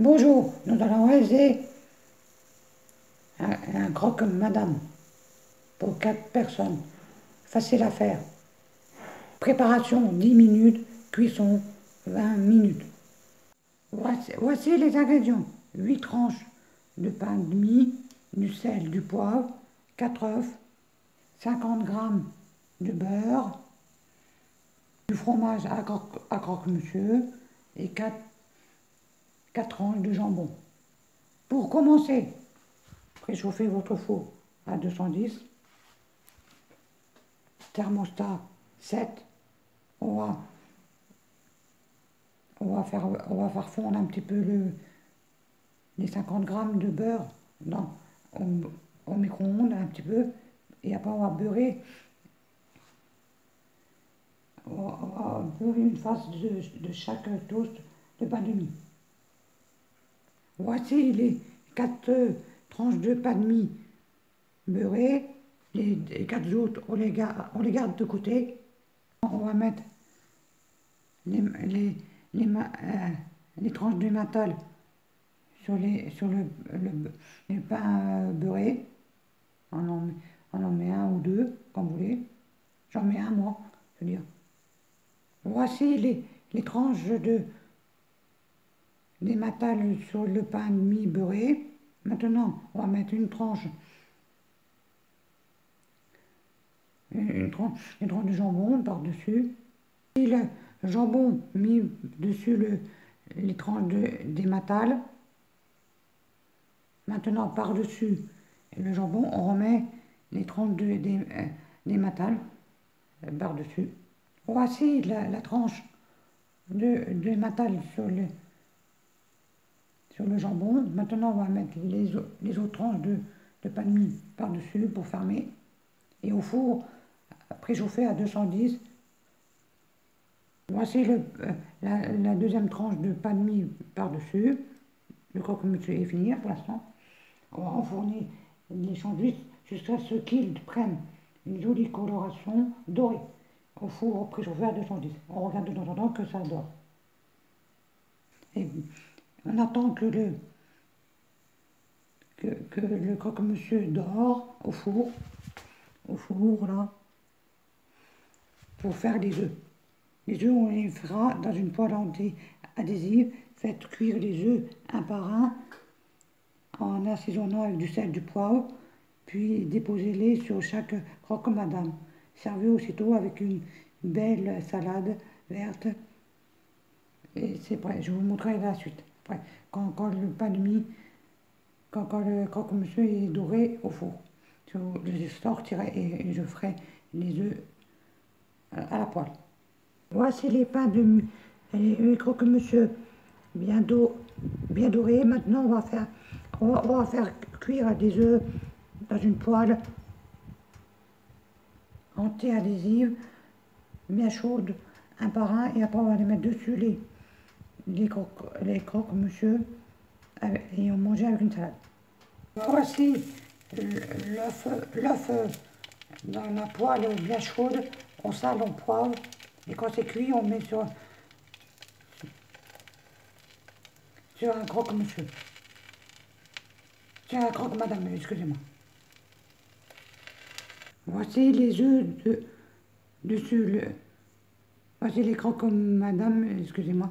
Bonjour, nous allons réaliser un, un croque madame pour 4 personnes. Facile à faire. Préparation 10 minutes, cuisson 20 minutes. Voici, voici les ingrédients. 8 tranches de pain de mie, du sel, du poivre, 4 œufs, 50 g de beurre, du fromage à croque-monsieur et 4, 4 tranches de jambon. Pour commencer, préchauffez votre four à 210, thermostat 7, on va, on va, faire, on va faire fondre un petit peu le, les 50 grammes de beurre dans, au, micro-ondes un petit peu et après on va beurrer on va une face de, chaque toast de pain de mie. Voici les quatre tranches de pain de mie beurrées. Les, quatre autres, on les, garde, de côté. On va mettre les, euh, tranches de mental sur, les, sur le, le, pain beurré. On en, met un ou deux, comme vous voulez. J'en mets un, moi, je dire. Voici les, les tranches de des matales sur le pain mi beurré. Maintenant, on va mettre une tranche, une tranche, une tranche de jambon par-dessus. Et le jambon mis dessus le, les tranches de, des matales. Maintenant, par-dessus le jambon, on remet les tranches de, des, euh, matales euh, par-dessus. Voici la, tranche de, de matal sur le, le jambon. Maintenant, on va mettre les, autres tranches de, de pain de mie par-dessus pour fermer. Et au four, préchauffé à 210. Voici le, euh, la, deuxième tranche de pain de mie par-dessus. Le croque-monsieur est fini pour l'instant. On va enfourner les sandwichs jusqu'à ce qu'ils prennent une jolie coloration dorée au four préchauffé à 210. On regarde de temps en temps que ça dort. On attend que le, que, le croque-monsieur dort au four, au four là, pour faire les œufs. Les œufs, on les fera dans une poêle adhésive. Faites cuire les œufs un par un en assaisonnant avec du sel, du poivre, puis déposez-les sur chaque croque-madame. Servez aussitôt avec une belle salade verte. Et c'est prêt, je vous montrerai la suite. Quand, le pain de mie, quand, le croque-monsieur est doré au four, je, sortirai et je ferai les œufs à la poêle. Voici les pains de mie, croque-monsieur bien, bien dorés. Maintenant, on va faire on va, faire cuire des œufs dans une poêle anti-adhésive, bien chaude, un par un, et après on va les mettre dessus les, les, croques, les monsieur, et on mangeait avec une salade. Voici l'œuf dans la poêle bien chaude, on sale, on poivre, et quand c'est cuit, on met sur, sur un croque-monsieur. Tiens, croque madame, excusez-moi. Voici les œufs de, dessus le... Voici les croques madame, excusez-moi,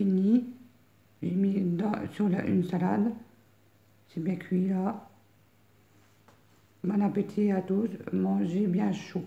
fini. J'ai mis sur une salade. C'est bien cuit là. Bon appétit à tous. Mangez bien chaud.